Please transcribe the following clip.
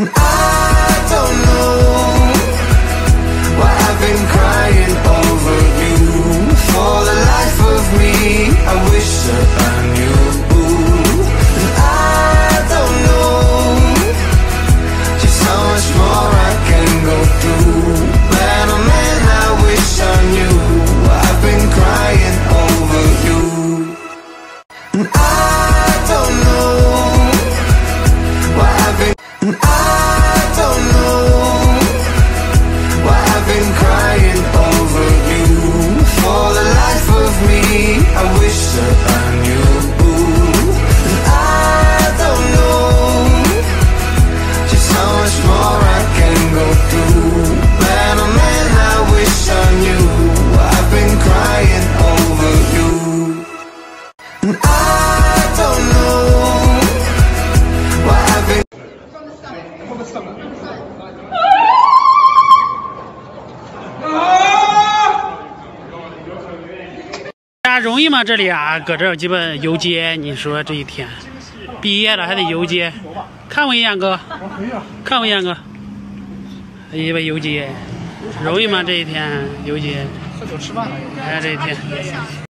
I don't know why I've been crying over you. For the life of me, I wish I knew. And I don't know just how much more I can go through. Man, oh man, I wish I knew. I've been crying over you. And I don't know why I've been. 啊，容易吗？这里啊，搁这儿基本游街，你说这一天，毕业了还得游街，看我一眼哥，看我一眼哥，鸡巴游街，容易吗？这一天游街，喝酒吃饭了。哎，这一天。